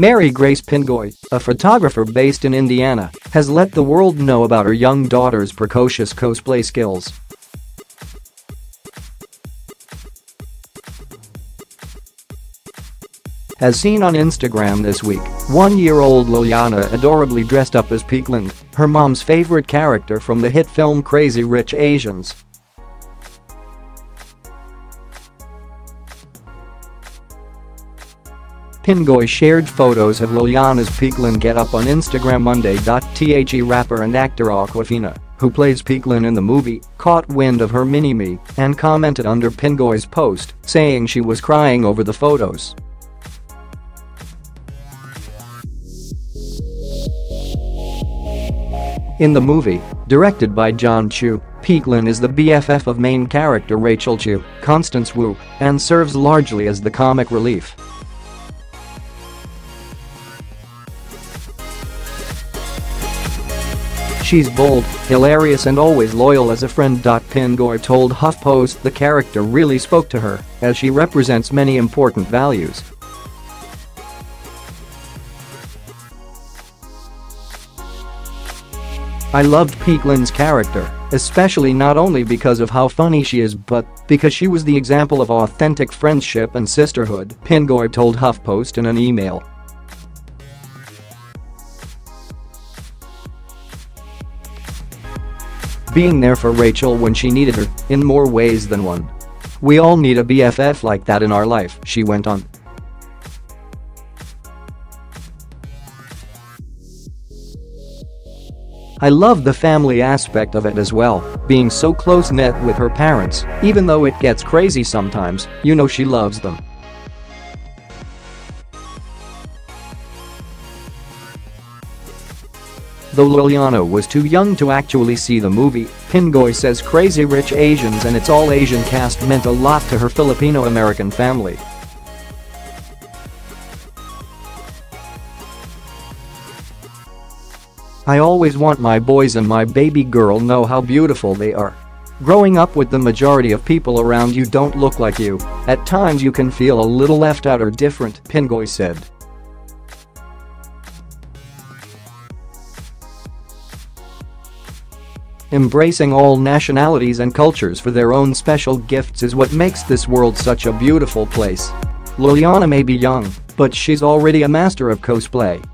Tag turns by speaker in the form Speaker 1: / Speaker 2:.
Speaker 1: Mary Grace Pingoy, a photographer based in Indiana, has let the world know about her young daughter's precocious cosplay skills. As seen on Instagram this week, one-year-old Liliana adorably dressed up as Peik Lin, her mom's favorite character from the hit film Crazy Rich Asians. Pingoy shared photos of Liliana's Peik Lin get-up on Instagram Monday. The rapper and actor Awkwafina, who plays Peik Lin in the movie, caught wind of her mini-me and commented under Pingoy's post, saying she was crying over the photos. In the movie, directed by Jon Chu, Peik Lin is the BFF of main character Rachel Chu, Constance Wu, and serves largely as the comic relief. She's bold, hilarious and always loyal as a friend. Pingoy told HuffPost the character really spoke to her, as she represents many important values. I loved Peik Lin's character, especially not only because of how funny she is but because she was the example of authentic friendship and sisterhood, Pingoy told HuffPost in an email. Being there for Rachel when she needed her, in more ways than one. We all need a BFF like that in our life, she went on. I love the family aspect of it as well, being so close-knit with her parents, even though it gets crazy sometimes, you know she loves them. Though Liliana was too young to actually see the movie, Pingoy says Crazy Rich Asians and its all-Asian cast meant a lot to her Filipino-American family. I always want my boys and my baby girl know how beautiful they are. Growing up with the majority of people around you don't look like you, at times you can feel a little left out or different, Pingoy said. Embracing all nationalities and cultures for their own special gifts is what makes this world such a beautiful place. Liliana may be young, but she's already a master of cosplay.